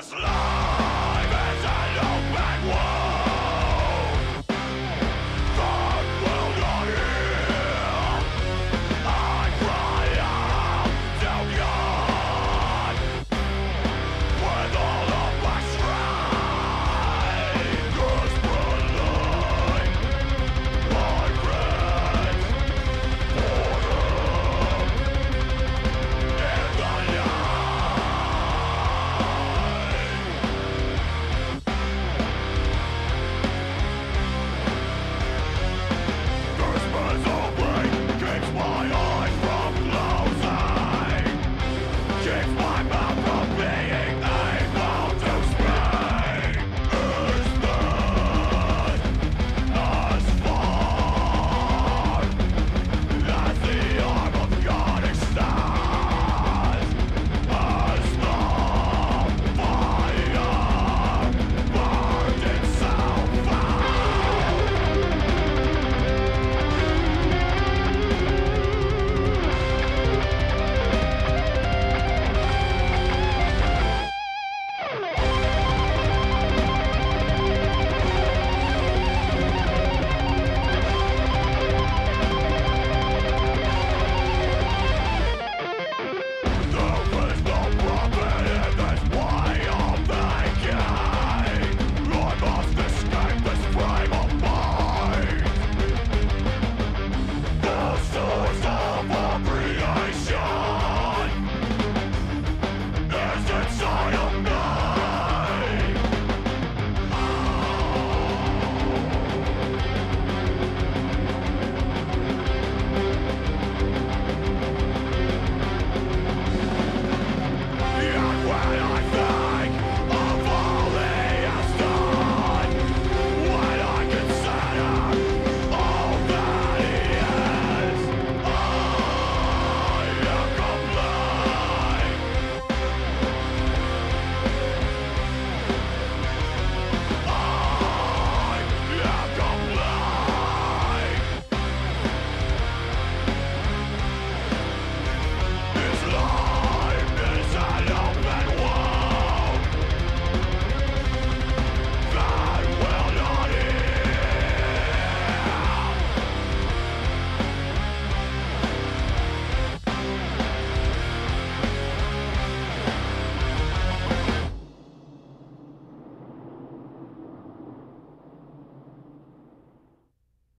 as.